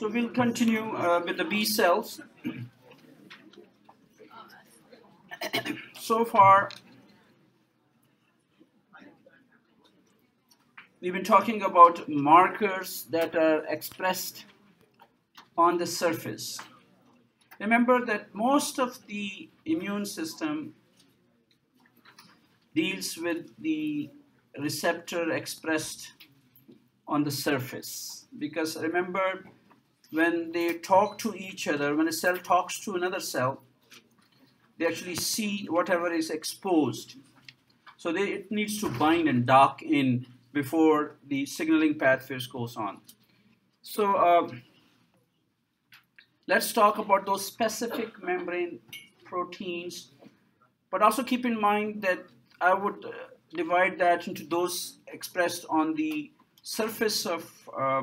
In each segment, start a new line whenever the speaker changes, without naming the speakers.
So we'll continue uh, with the B cells. so far, we've been talking about markers that are expressed on the surface. Remember that most of the immune system deals with the receptor expressed on the surface. Because remember, when they talk to each other, when a cell talks to another cell, they actually see whatever is exposed. So they, it needs to bind and dock in before the signaling pathways goes on. So uh, let's talk about those specific membrane proteins, but also keep in mind that I would uh, divide that into those expressed on the surface of uh,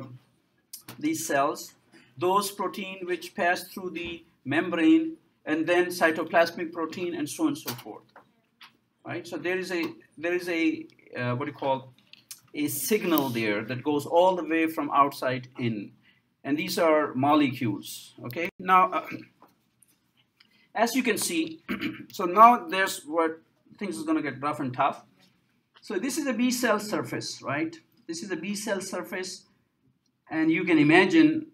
these cells those protein which pass through the membrane and then cytoplasmic protein and so on and so forth right? So there is a there is a uh, what do you call a signal there that goes all the way from outside in. And these are molecules okay? Now uh, as you can see so now there's what things is going to get rough and tough. So this is a B cell surface right? This is a B cell surface. And you can imagine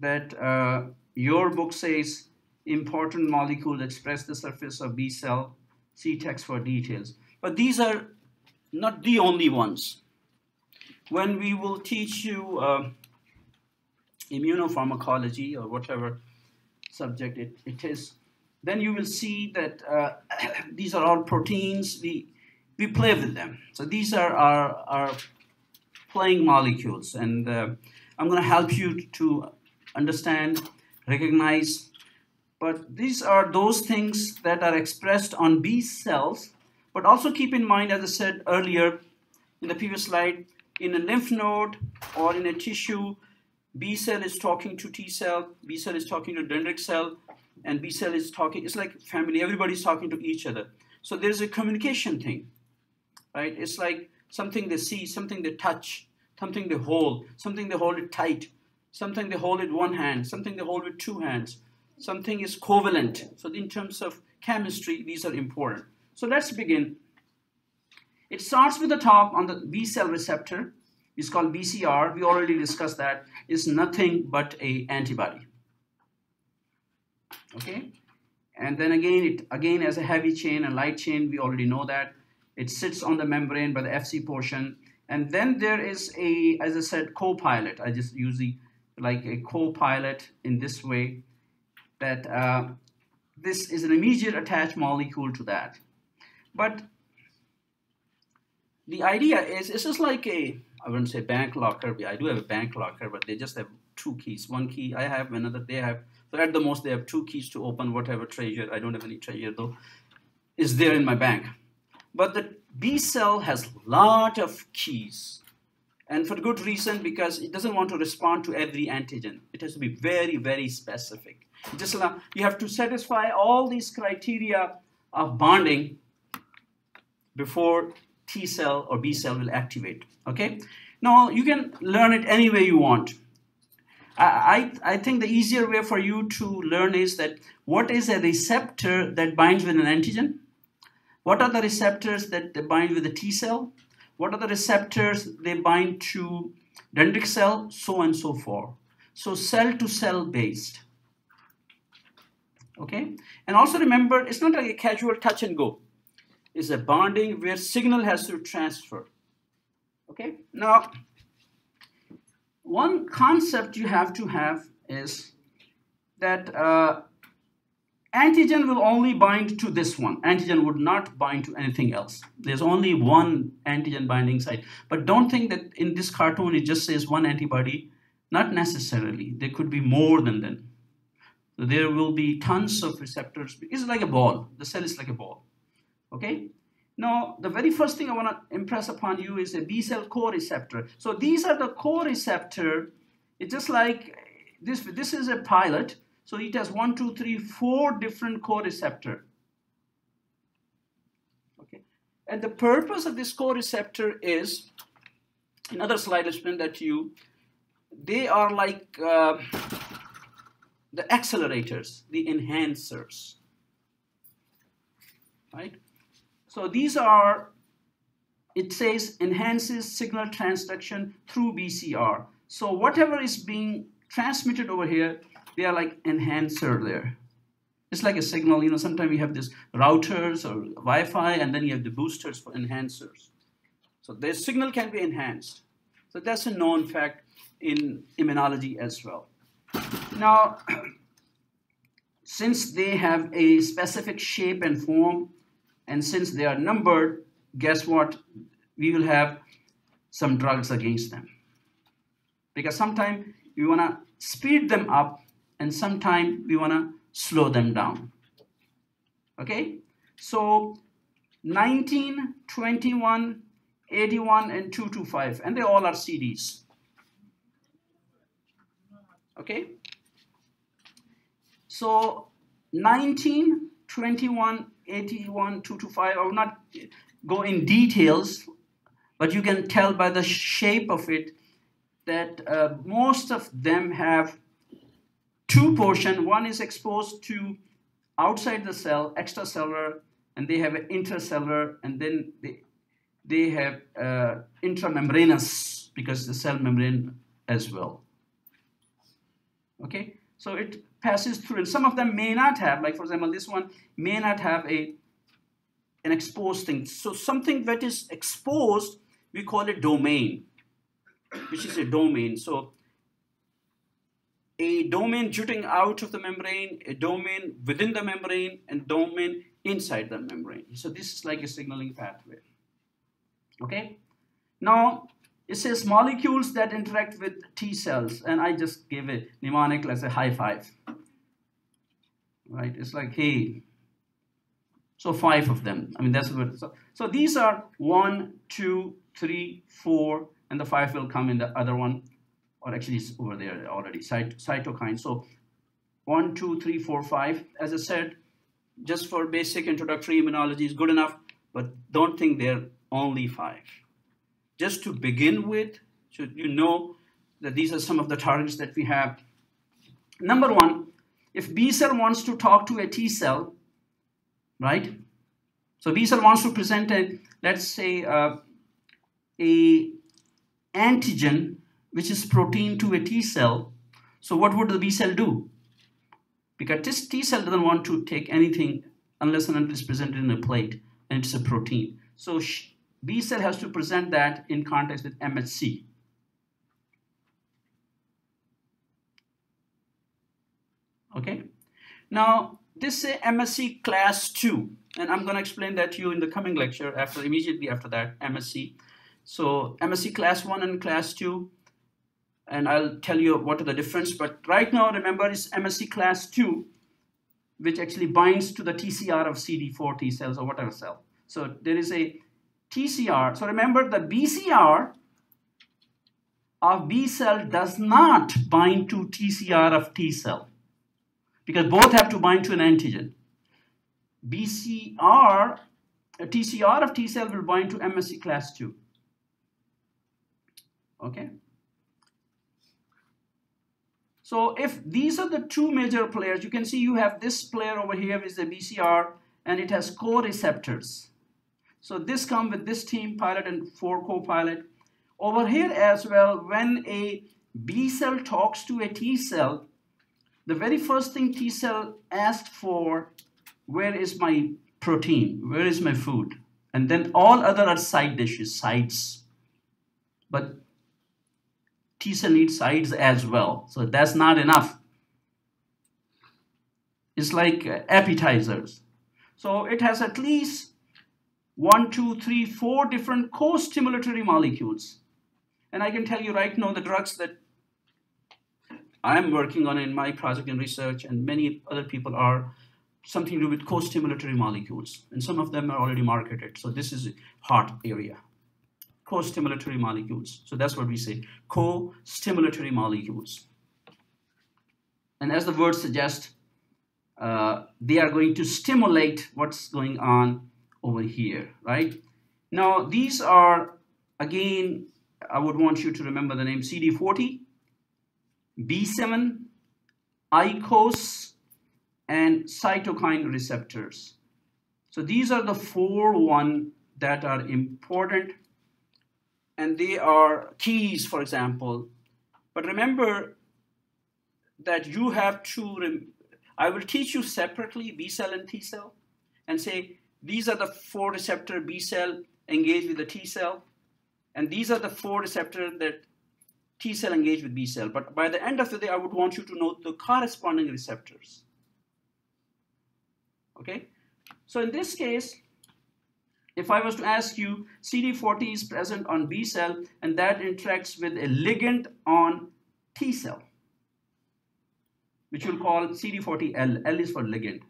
that uh, your book says important molecules express the surface of B cell. See text for details. But these are not the only ones. When we will teach you uh, immunopharmacology or whatever subject it, it is, then you will see that uh, these are all proteins. We, we play with them. So these are our, our playing molecules. And uh, I'm going to help you to understand, recognize. But these are those things that are expressed on B cells. But also keep in mind, as I said earlier in the previous slide, in a lymph node or in a tissue, B cell is talking to T cell, B cell is talking to dendritic cell, and B cell is talking, it's like family, everybody's talking to each other. So there's a communication thing, right? It's like something they see, something they touch, something they hold, something they hold it tight, something they hold with one hand, something they hold with two hands, something is covalent. So in terms of chemistry, these are important. So let's begin. It starts with the top on the B cell receptor. It's called BCR. We already discussed that. It's nothing but a antibody. Okay? And then again, it again as a heavy chain and light chain, we already know that. It sits on the membrane by the FC portion. And then there is a, as I said, co-pilot. I just use the like a co-pilot in this way that uh, this is an immediate attached molecule to that. But the idea is it's just like a, I wouldn't say bank locker, I do have a bank locker, but they just have two keys. One key I have, another they have. So at the most, they have two keys to open whatever treasure. I don't have any treasure though. Is there in my bank. But the B cell has lot of keys and for good reason because it doesn't want to respond to every antigen. It has to be very, very specific. Just you have to satisfy all these criteria of bonding before T cell or B cell will activate. Okay. Now you can learn it any way you want. I, I think the easier way for you to learn is that what is a receptor that binds with an antigen? What are the receptors that bind with the T cell? What are the receptors? They bind to dendritic cell, so and so forth. So cell to cell based. Okay, and also remember, it's not like a casual touch and go. It's a bonding where signal has to transfer. Okay, now one concept you have to have is that uh, Antigen will only bind to this one. Antigen would not bind to anything else. There's only one antigen binding site. But don't think that in this cartoon it just says one antibody. Not necessarily. There could be more than that. So there will be tons of receptors. It's like a ball. The cell is like a ball. Okay? Now, the very first thing I want to impress upon you is a B cell co-receptor. So these are the co-receptor. It's just like this, this is a pilot so it has one, two, three, four different co-receptor. Okay, and the purpose of this co-receptor is, another slide I'll that to you. They are like uh, the accelerators, the enhancers, right? So these are, it says enhances signal transduction through BCR. So whatever is being transmitted over here, they are like enhancer there. It's like a signal, you know, sometimes you have this routers or Wi-Fi and then you have the boosters for enhancers. So the signal can be enhanced. So that's a known fact in immunology as well. Now, since they have a specific shape and form, and since they are numbered, guess what? We will have some drugs against them. Because sometimes we want to speed them up, and sometimes we want to slow them down. Okay? So 19, 21, 81, and 225, and they all are CDs. Okay? So 19, 21, 81, 225, I will not go in details, but you can tell by the shape of it that uh, most of them have two portion. One is exposed to outside the cell, extracellular, and they have an intercellular, and then they, they have uh, intramembranous because the cell membrane as well. Okay, so it passes through, and some of them may not have, like for example, this one may not have a an exposed thing. So something that is exposed, we call it domain, which is a domain. So a domain jutting out of the membrane, a domain within the membrane, and domain inside the membrane. So this is like a signaling pathway. Okay. Now it says molecules that interact with T cells, and I just gave a mnemonic, let's say high five. Right? It's like, hey, so five of them. I mean, that's what. So, so these are one, two, three, four, and the five will come in the other one, or actually it's over there already, cyt cytokine. So one, two, three, four, five. As I said, just for basic introductory immunology is good enough, but don't think they're only five just to begin with, so you know that these are some of the targets that we have. Number one, if B cell wants to talk to a T cell, right? So B cell wants to present a, let's say, uh, a antigen, which is protein to a T cell. So what would the B cell do? Because this T cell doesn't want to take anything unless and until it's presented in a plate, and it's a protein. So B cell has to present that in context with MHC. Okay. Now, this is MSC class 2, and I'm going to explain that to you in the coming lecture after immediately after that, MSC. So MSC class 1 and class 2, and I'll tell you what are the difference. But right now, remember, it's MSC class 2, which actually binds to the TCR of CD4 T cells or whatever cell. So there is a TCR. So remember the BCR of B cell does not bind to TCR of T cell because both have to bind to an antigen. BCR, TCR of T cell will bind to MSC class 2. Okay. So if these are the two major players, you can see you have this player over here is the BCR and it has co-receptors. So this come with this team pilot and four co-pilot. Over here as well, when a B cell talks to a T cell, the very first thing T cell asked for, where is my protein? Where is my food? And then all other are side dishes, sides. But T cell needs sides as well. So that's not enough. It's like uh, appetizers. So it has at least one, two, three, four different co-stimulatory molecules. And I can tell you right now the drugs that I'm working on in my project and research and many other people are something to do with co-stimulatory molecules. And some of them are already marketed. So this is a hot area. Co-stimulatory molecules. So that's what we say, co-stimulatory molecules. And as the word suggests, uh, they are going to stimulate what's going on over here, right? Now, these are, again, I would want you to remember the name CD40, B7, ICOS, and cytokine receptors. So these are the four one that are important and they are keys, for example. But remember that you have to, I will teach you separately B cell and T cell and say these are the four receptor B cell engaged with the T cell and these are the four receptors that T cell engage with B cell. But by the end of the day, I would want you to know the corresponding receptors. Okay, so in this case, if I was to ask you, CD40 is present on B cell and that interacts with a ligand on T cell, which we'll call CD40L. L is for ligand,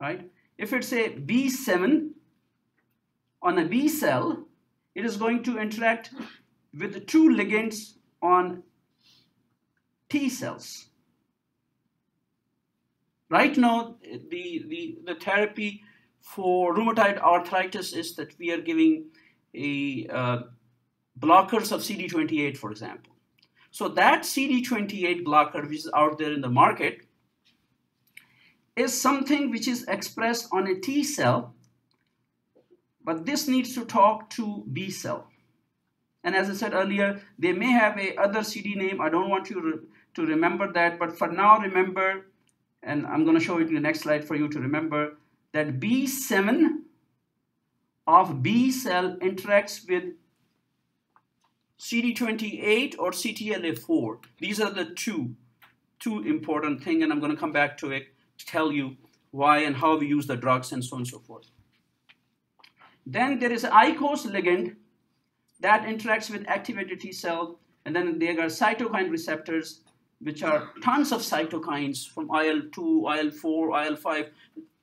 right? If it's a B7 on a B cell, it is going to interact with two ligands on T cells. Right now, the, the, the therapy for rheumatoid arthritis is that we are giving a uh, blockers of CD28, for example. So that CD28 blocker which is out there in the market is something which is expressed on a T cell, but this needs to talk to B cell. And as I said earlier, they may have a other CD name. I don't want you to remember that, but for now, remember, and I'm going to show it in the next slide for you to remember, that B7 of B cell interacts with CD28 or CTLA4. These are the two, two important thing, and I'm going to come back to it to tell you why and how we use the drugs and so on and so forth. Then there is an ICOS ligand that interacts with activated T cell, and then there are cytokine receptors, which are tons of cytokines from IL-2, IL-4, IL-5,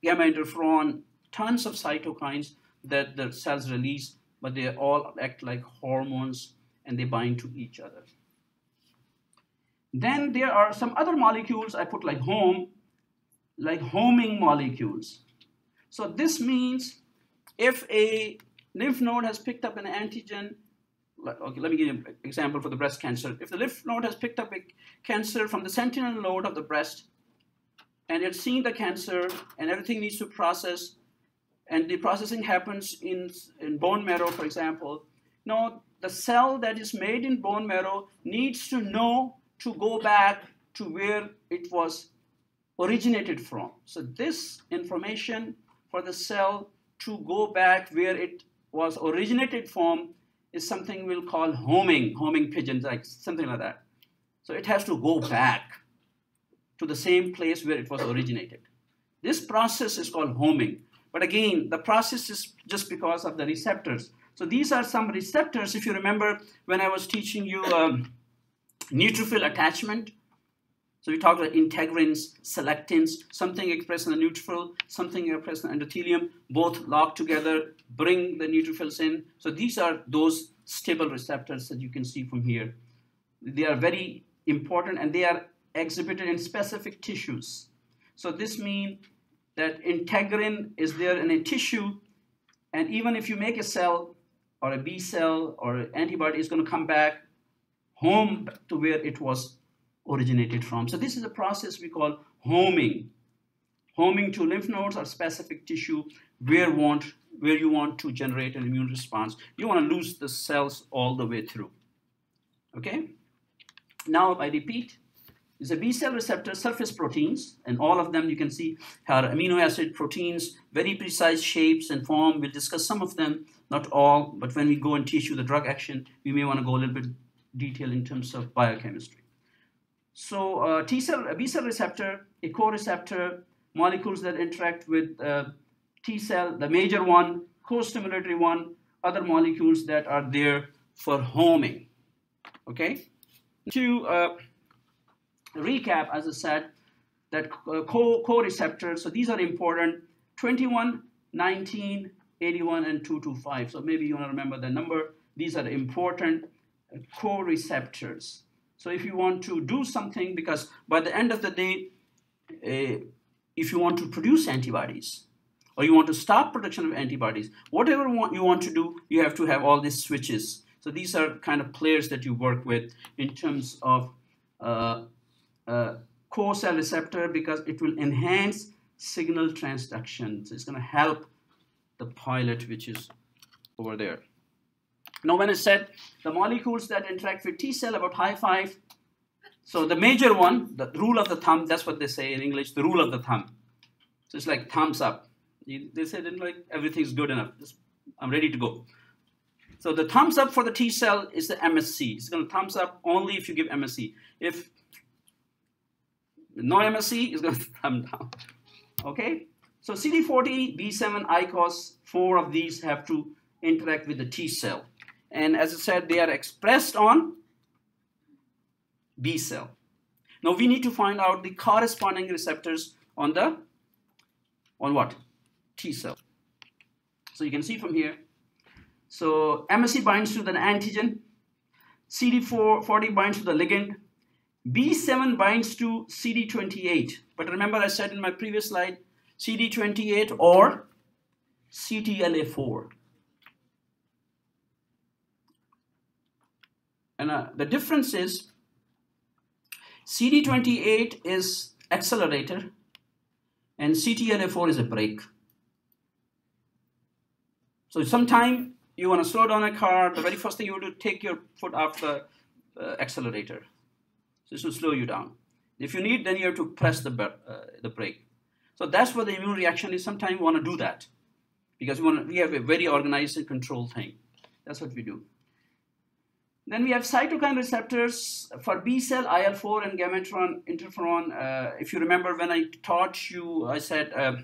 gamma interferon, tons of cytokines that the cells release, but they all act like hormones and they bind to each other. Then there are some other molecules I put like home, like homing molecules. So this means if a lymph node has picked up an antigen, okay, let me give you an example for the breast cancer. If the lymph node has picked up a cancer from the sentinel node of the breast, and it's seeing the cancer and everything needs to process and the processing happens in, in bone marrow, for example. No, the cell that is made in bone marrow needs to know to go back to where it was originated from. So this information for the cell to go back where it was originated from is something we'll call homing, homing pigeons, like something like that. So it has to go back to the same place where it was originated. This process is called homing. But again, the process is just because of the receptors. So these are some receptors. If you remember when I was teaching you um, neutrophil attachment, so we talked about integrins, selectins, something expressed in the neutrophil, something expressed in the endothelium, both lock together, bring the neutrophils in. So these are those stable receptors that you can see from here. They are very important and they are exhibited in specific tissues. So this means that integrin is there in a tissue, and even if you make a cell or a B cell or an antibody, is going to come back home to where it was originated from. So this is a process we call homing. Homing to lymph nodes or specific tissue where want where you want to generate an immune response. You want to lose the cells all the way through. Okay? Now I repeat, is a B cell receptor surface proteins, and all of them you can see are amino acid proteins, very precise shapes and form. We'll discuss some of them, not all, but when we go and teach you the drug action, we may want to go a little bit detail in terms of biochemistry. So uh, T cell, a B cell receptor, a co-receptor, molecules that interact with uh, T cell, the major one, co-stimulatory one, other molecules that are there for homing. Okay. To uh, recap, as I said, that uh, co-receptors, so these are important, 21, 19, 81, and 225. So maybe you want to remember the number. These are important uh, co-receptors. So if you want to do something, because by the end of the day, uh, if you want to produce antibodies, or you want to stop production of antibodies, whatever you want to do, you have to have all these switches. So these are kind of players that you work with in terms of uh, uh, receptor because it will enhance signal transduction. So it's going to help the pilot, which is over there. Now, when I said the molecules that interact with T cell about high five, so the major one, the rule of the thumb, that's what they say in English, the rule of the thumb. So it's like thumbs up. They said like everything's good enough. Just, I'm ready to go. So the thumbs up for the T cell is the MSC. It's going to thumbs up only if you give MSC. If no MSC, it's going to thumb down. Okay? So CD40, B7, ICOS, four of these have to interact with the T cell. And as I said, they are expressed on B cell. Now we need to find out the corresponding receptors on the, on what? T cell. So you can see from here, so MSC binds to the antigen, CD40 binds to the ligand, B7 binds to CD28. But remember I said in my previous slide, CD28 or CTLA4. And uh, the difference is CD28 is accelerator and CTLA4 is a brake. So sometime you want to slow down a car, the very first thing you do, take your foot off the uh, accelerator. So this will slow you down. If you need, then you have to press the, uh, the brake. So that's what the immune reaction is. Sometimes we want to do that because we, want to, we have a very organized and controlled thing. That's what we do. Then we have cytokine receptors for B cell, IL-4, and gametron, interferon. Uh, if you remember when I taught you, I said uh,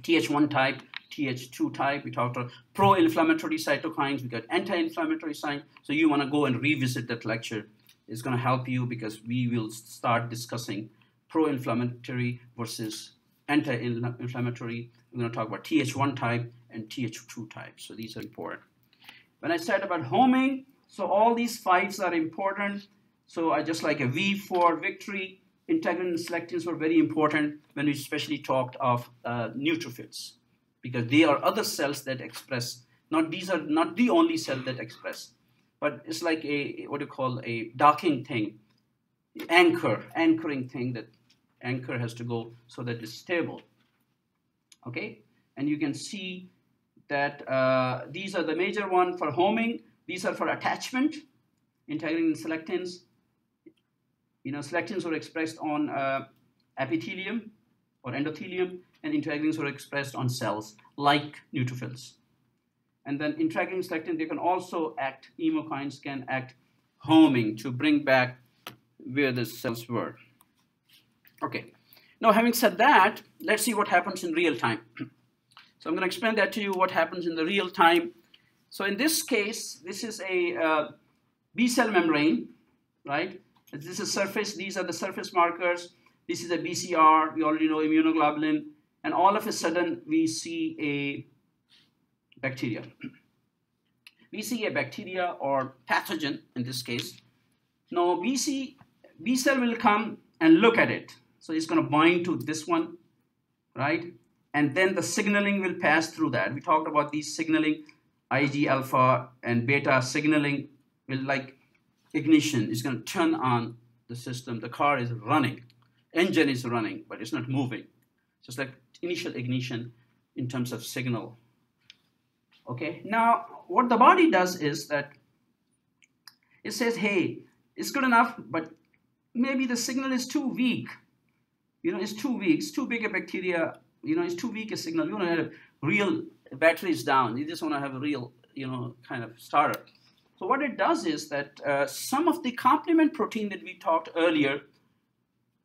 Th1 type, Th2 type. We talked about pro-inflammatory cytokines. We got anti-inflammatory sign. So you want to go and revisit that lecture. It's going to help you because we will start discussing pro-inflammatory versus anti-inflammatory. We're going to talk about Th1 type and Th2 type. So these are important. When I said about homing, so all these fives are important. So I just like a V for victory. Integrin and selectins were very important when we especially talked of uh, neutrophils because they are other cells that express not these are not the only cell that express but it's like a what you call a docking thing anchor anchoring thing that anchor has to go so that it's stable. Okay? And you can see that uh, these are the major one for homing. These are for attachment integrin selectins. You know selectins are expressed on uh, epithelium or endothelium and integrins are expressed on cells like neutrophils. And then integrin selectin, they can also act, chemokines can act homing to bring back where the cells were. Okay, now having said that, let's see what happens in real time. So I'm going to explain that to you, what happens in the real time. So in this case, this is a uh, B cell membrane, right? This is surface, these are the surface markers. This is a BCR, we already know immunoglobulin and all of a sudden we see a bacteria. We see a bacteria or pathogen in this case. Now B cell will come and look at it. So it's going to bind to this one, right? And then the signaling will pass through that. We talked about these signaling, Ig alpha and beta signaling will like ignition. It's going to turn on the system. The car is running, engine is running, but it's not moving. Just like initial ignition in terms of signal. Okay, now what the body does is that it says, hey, it's good enough, but maybe the signal is too weak. You know, it's too weak, it's too big a bacteria, you know, it's too weak a signal. You want to have real batteries down. You just want to have a real, you know, kind of starter. So what it does is that uh, some of the complement protein that we talked earlier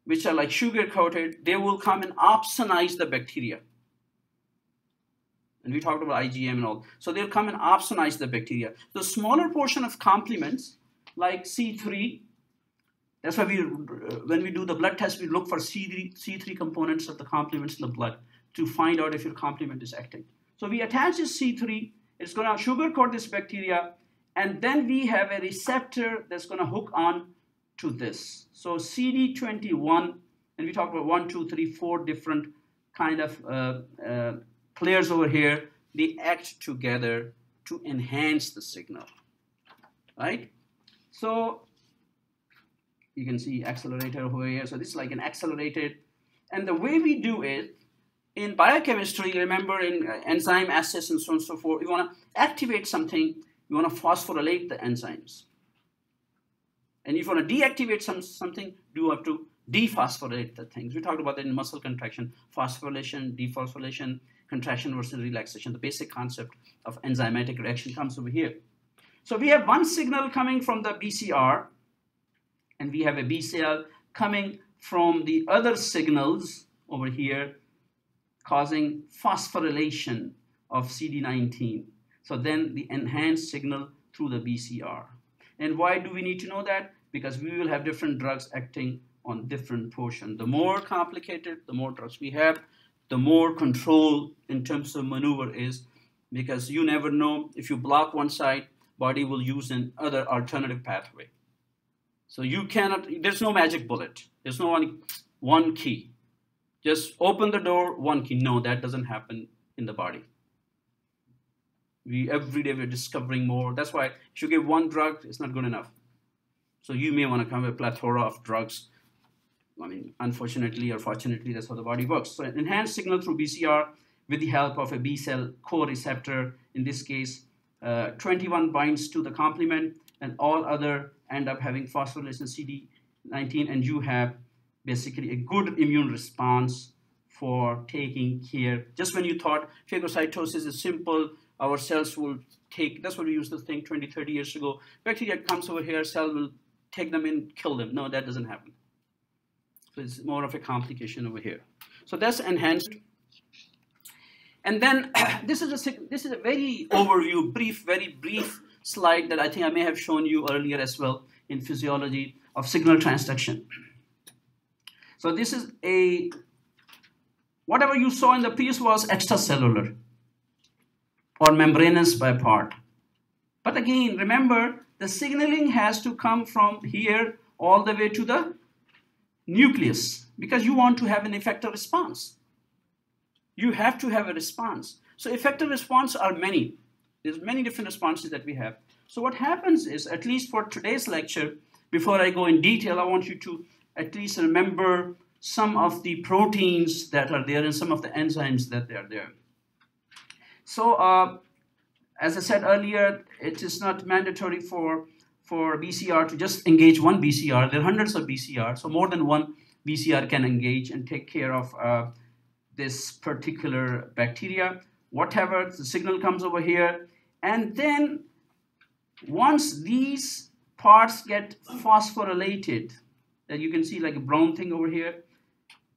which are like sugar coated, they will come and opsonize the bacteria. And we talked about IgM and all. So they'll come and opsonize the bacteria. The smaller portion of complements, like C3, that's why we, when we do the blood test, we look for C3, C3 components of the complements in the blood to find out if your complement is active. So we attach this C3, it's going to sugar coat this bacteria, and then we have a receptor that's going to hook on to this. So CD21, and we talk about one, two, three, four different kind of uh, uh, players over here, they act together to enhance the signal, right? So you can see accelerator over here. So this is like an accelerated. And the way we do it, in biochemistry, remember in uh, enzyme assays and so on and so forth, you want to activate something, you want to phosphorylate the enzymes. And if you want to deactivate some, something, you have to dephosphorylate the things. We talked about that in muscle contraction, phosphorylation, dephosphorylation, contraction versus relaxation. The basic concept of enzymatic reaction comes over here. So we have one signal coming from the BCR, and we have a B cell coming from the other signals over here causing phosphorylation of CD19. So then the enhanced signal through the BCR. And why do we need to know that? Because we will have different drugs acting on different portion. The more complicated, the more drugs we have, the more control in terms of maneuver is because you never know if you block one side, body will use an other alternative pathway. So you cannot, there's no magic bullet. There's no one, one key. Just open the door, one key. No, that doesn't happen in the body. We every day we're discovering more. That's why if you give one drug, it's not good enough. So you may want to come with a plethora of drugs. I mean, unfortunately or fortunately, that's how the body works. So an enhanced signal through BCR with the help of a B cell co-receptor. In this case, uh, 21 binds to the complement and all other end up having phosphorylation CD19 and you have basically a good immune response for taking care. Just when you thought phagocytosis is simple, our cells will take, that's what we used to think 20, 30 years ago. Bacteria comes over here, cell will take them in, kill them. No, that doesn't happen. So it's more of a complication over here. So that's enhanced. And then this is a this is a very overview, brief, very brief slide that I think I may have shown you earlier as well in physiology of signal transduction. So this is a, whatever you saw in the piece was extracellular or membranous by part. But again, remember the signaling has to come from here all the way to the nucleus because you want to have an effector response. You have to have a response. So effector response are many. There's many different responses that we have. So what happens is, at least for today's lecture, before I go in detail, I want you to at least remember some of the proteins that are there and some of the enzymes that are there. So uh, as I said earlier, it is not mandatory for, for BCR to just engage one BCR. There are hundreds of BCR, so more than one BCR can engage and take care of uh, this particular bacteria. Whatever, the signal comes over here, and then once these parts get phosphorylated, that you can see like a brown thing over here,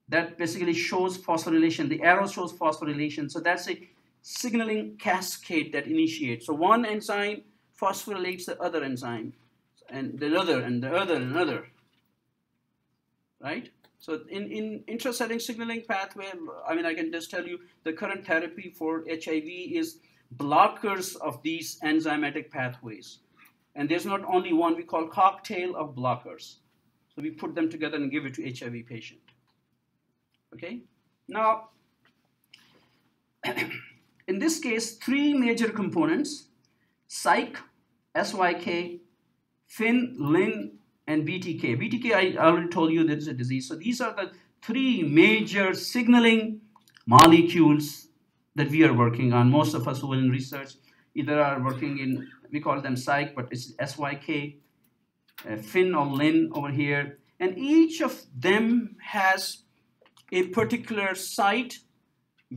that basically shows phosphorylation. The arrow shows phosphorylation. So that's a signaling cascade that initiates. So one enzyme phosphorylates the other enzyme, and the other, and the other, and another. Right? So in, in intracellular signaling pathway, I mean, I can just tell you the current therapy for HIV is blockers of these enzymatic pathways. And there's not only one we call cocktail of blockers. So we put them together and give it to HIV patient. Okay? Now, in this case, three major components, psych, SYK, Fyn, Lyn, and BTK. BTK, I already told you there's a disease. So these are the three major signaling molecules that we are working on. Most of us who are in research either are working in, we call them Syk, but it's SYK, uh, Fyn or Lyn over here. And each of them has a particular site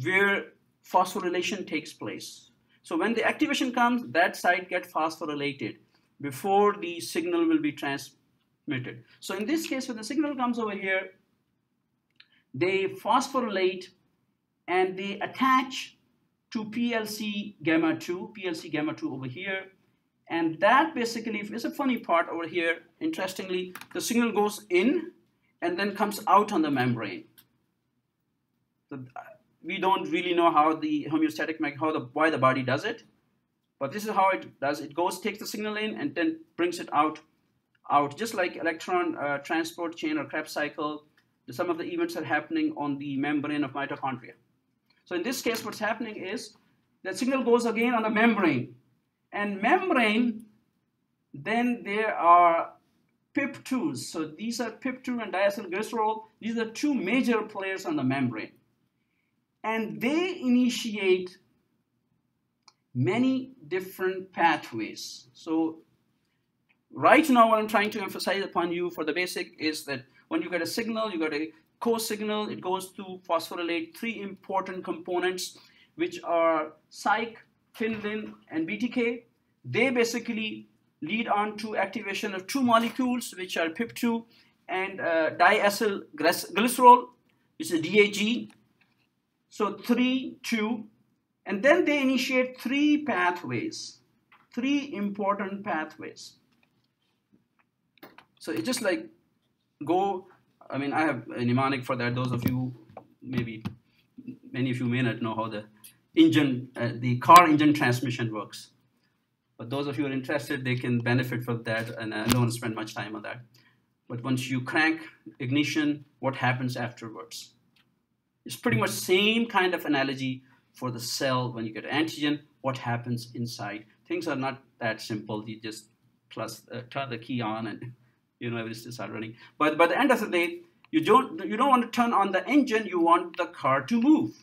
where phosphorylation takes place. So when the activation comes, that site gets phosphorylated before the signal will be transmitted. So in this case, when the signal comes over here, they phosphorylate and they attach to PLC gamma 2, PLC gamma 2 over here. And that basically is a funny part over here. Interestingly, the signal goes in and then comes out on the membrane. So we don't really know how the homeostatic, how the, why the body does it. But this is how it does. It goes, takes the signal in, and then brings it out, out. Just like electron uh, transport chain or Krebs cycle, some of the events are happening on the membrane of mitochondria. So in this case, what's happening is the signal goes again on the membrane. And membrane, then there are PIP2s. So these are PIP2 and diacylglycerol. These are two major players on the membrane. And they initiate many different pathways. So right now what I'm trying to emphasize upon you for the basic is that when you get a signal, you get a co-signal, it goes to phosphorylate three important components which are Syk, finlin, and BTK. They basically lead on to activation of two molecules which are PIP2 and uh, diacylglycerol, which is DAG. So three, two, and then they initiate three pathways, three important pathways. So it's just like go, I mean, I have a mnemonic for that. Those of you, maybe many of you may not know how the engine, uh, the car engine transmission works. But those of you who are interested, they can benefit from that, and I don't want to spend much time on that. But once you crank ignition, what happens afterwards? It's pretty much same kind of analogy for the cell when you get antigen, what happens inside. Things are not that simple. You just plus uh, turn the key on and you know everything start running. But by the end of the day, you don't you don't want to turn on the engine. You want the car to move.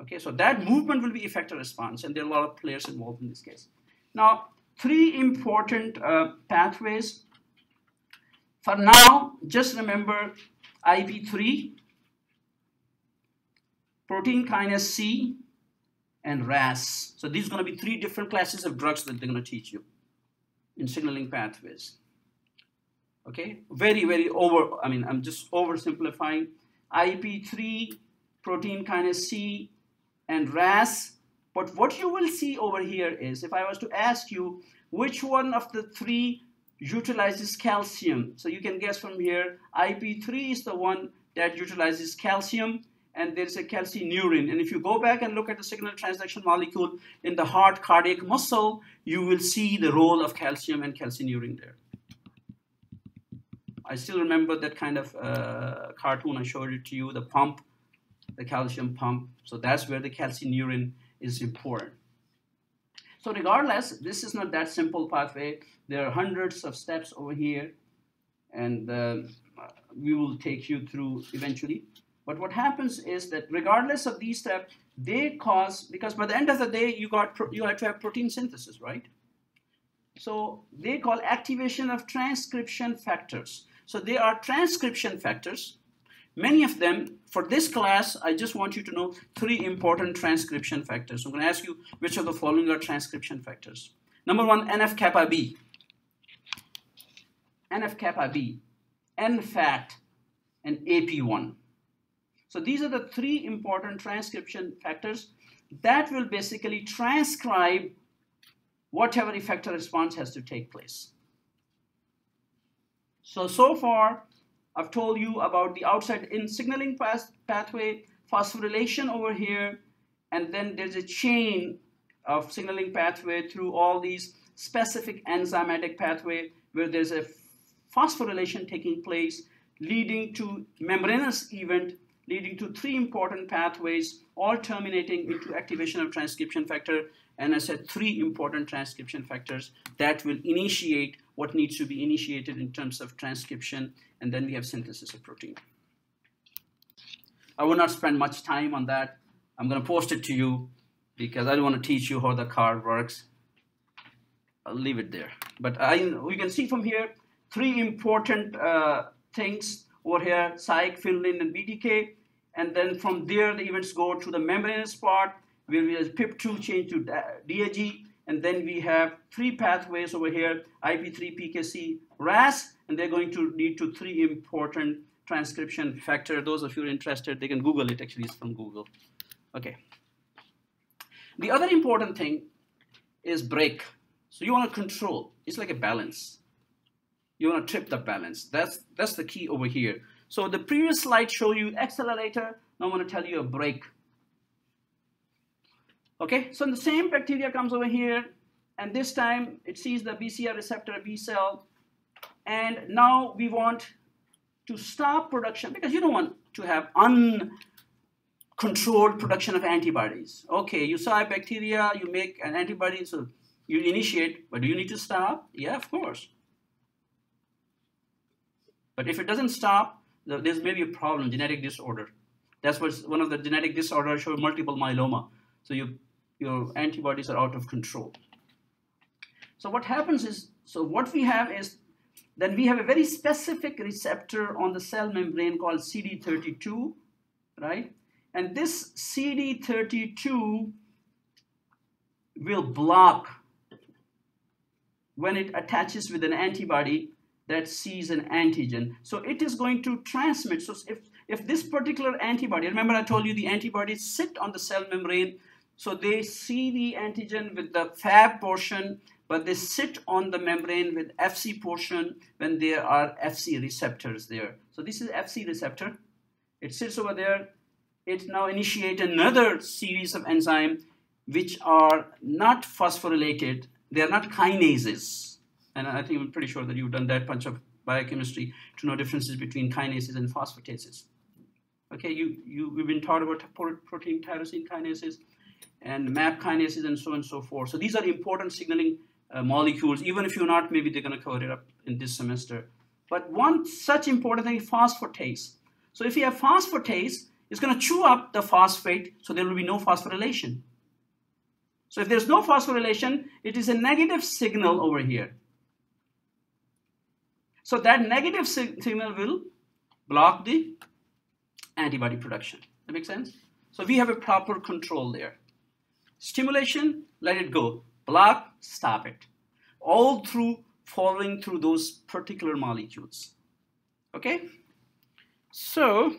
Okay, so that movement will be effector response, and there are a lot of players involved in this case. Now, three important uh, pathways. For now, just remember IP3 protein kinase C, and RAS. So these are going to be three different classes of drugs that they're going to teach you in signaling pathways. Okay, very, very over, I mean, I'm just oversimplifying. IP3, protein kinase C, and RAS. But what you will see over here is, if I was to ask you which one of the three utilizes calcium, so you can guess from here, IP3 is the one that utilizes calcium, and there's a calcineurin. And if you go back and look at the signal transduction molecule in the heart cardiac muscle, you will see the role of calcium and calcineurin there. I still remember that kind of uh, cartoon I showed it to you, the pump, the calcium pump. So that's where the calcineurin is important. So regardless, this is not that simple pathway. There are hundreds of steps over here, and uh, we will take you through eventually. But what happens is that regardless of these steps, they cause, because by the end of the day, you, got you have to have protein synthesis, right? So they call activation of transcription factors. So they are transcription factors. Many of them, for this class, I just want you to know three important transcription factors. I'm going to ask you which of the following are transcription factors. Number one, NF-kappa B. NF-kappa B, NFAT, and AP1. So these are the three important transcription factors that will basically transcribe whatever effector response has to take place. So, so far, I've told you about the outside in signaling path pathway, phosphorylation over here, and then there's a chain of signaling pathway through all these specific enzymatic pathway where there's a phosphorylation taking place leading to membranous event leading to three important pathways, all terminating into activation of transcription factor. And I said three important transcription factors that will initiate what needs to be initiated in terms of transcription, and then we have synthesis of protein. I will not spend much time on that. I'm going to post it to you because I don't want to teach you how the card works. I'll leave it there. But I, we can see from here three important uh, things over here, Syk, finlin, and BTK. And then from there, the events go to the membranous part, where we have PIP2 change to DAG. And then we have three pathways over here, IP3, PKC, RAS, and they're going to lead to three important transcription factor. Those of you interested, they can Google it, actually it's from Google. Okay. The other important thing is brake. So you want to control, it's like a balance you want to trip the balance. That's, that's the key over here. So the previous slide showed you accelerator. Now I'm going to tell you a brake. Okay, so the same bacteria comes over here, and this time it sees the BCR receptor B cell, and now we want to stop production because you don't want to have uncontrolled production of antibodies. Okay, you saw a bacteria, you make an antibody, so you initiate, but do you need to stop? Yeah, of course. But if it doesn't stop, there's maybe a problem, genetic disorder. That's what's one of the genetic disorders show multiple myeloma. So you, your antibodies are out of control. So what happens is, so what we have is, then we have a very specific receptor on the cell membrane called CD32, right? And this CD32 will block when it attaches with an antibody that sees an antigen. So it is going to transmit. So if, if this particular antibody, remember I told you the antibodies sit on the cell membrane, so they see the antigen with the Fab portion, but they sit on the membrane with FC portion when there are FC receptors there. So this is FC receptor. It sits over there. It now initiates another series of enzymes which are not phosphorylated. They are not kinases. And I think I'm pretty sure that you've done that bunch of biochemistry to know differences between kinases and phosphatases. Okay, you, you, we've been taught about protein tyrosine kinases and MAP kinases and so on and so forth. So these are important signaling uh, molecules. Even if you're not, maybe they're going to cover it up in this semester. But one such important thing is phosphatase. So if you have phosphatase, it's going to chew up the phosphate, so there will be no phosphorylation. So if there's no phosphorylation, it is a negative signal over here. So that negative signal will block the antibody production. That makes sense? So we have a proper control there. Stimulation, let it go. Block, stop it. All through following through those particular molecules. Okay? So